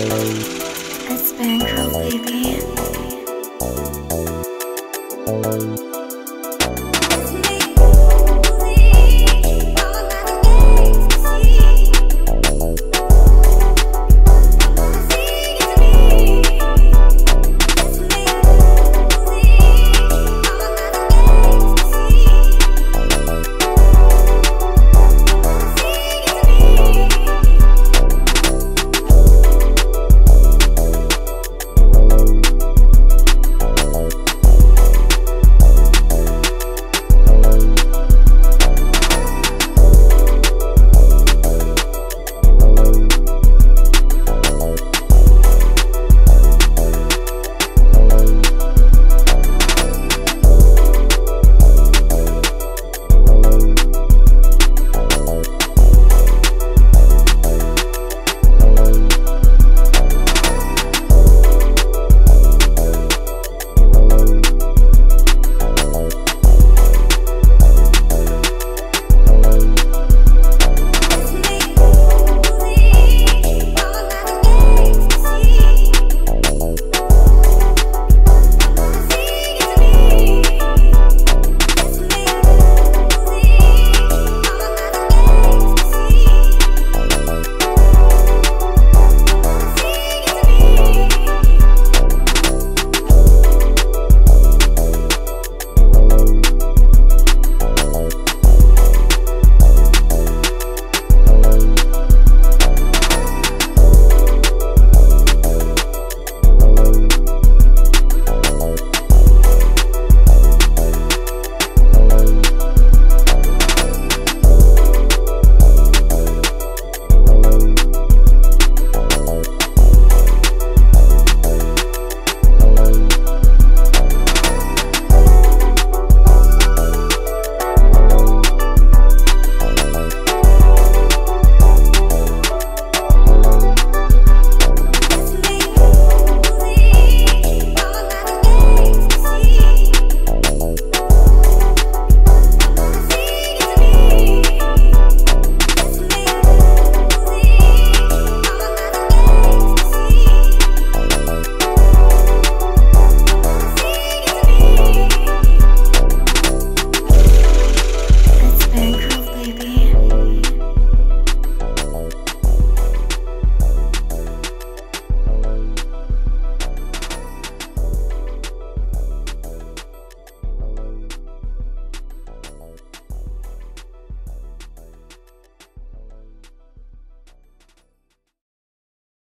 It's been Vivian.